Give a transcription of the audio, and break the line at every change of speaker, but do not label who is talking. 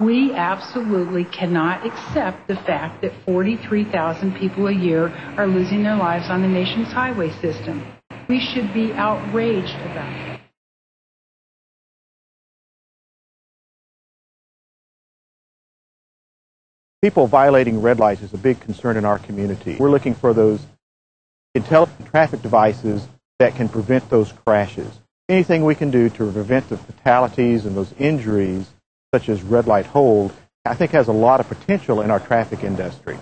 We absolutely cannot accept the fact that 43,000 people a year are losing their lives on the nation's highway system. We should be outraged about it.
People violating red lights is a big concern in our community. We're looking for those intelligent traffic devices that can prevent those crashes. Anything we can do to prevent the fatalities and those injuries, such as red light hold, I think has a lot of potential in our traffic industry.